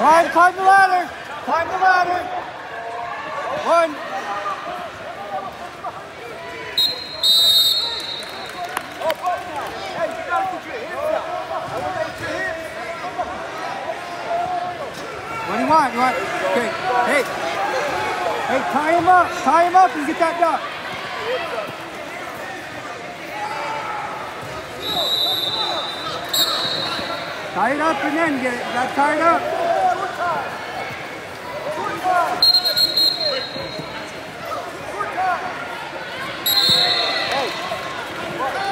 Climb, climb the ladder. Climb the ladder. One. What do you want? You want? Okay. Hey. Hey, tie him up. Tie him up and get that duck. Tie it up and then get it. Got tied up.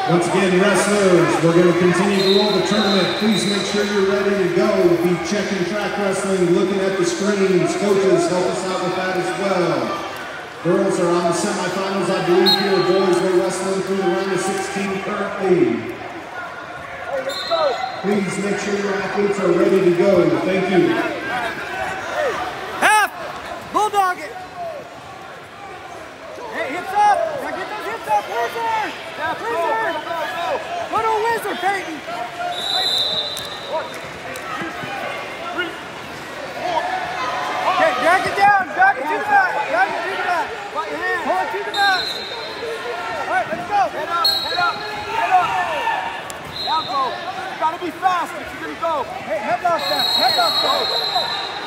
Once again, wrestlers, we're going to continue to roll the tournament. Please make sure you're ready to go. Be checking track wrestling, looking at the screens. Coaches, help us out with that as well. Girls are on the semifinals, I believe here. Boys, we're wrestling through the round of 16 currently. Please make sure your athletes are ready to go. Thank you. Half. Bulldog it. Hey, hips up. Now get those hips up. Wizard. Yeah, wizard. Go, go, go, Put a wizard, Payton. Okay, drag it down. Drag it to the back. Drag it to the back. Pull it to the back. All right, let's go. Head up, head up, head up. Now go. You gotta be fast if you're gonna go. Hey, head off that. Head off. Go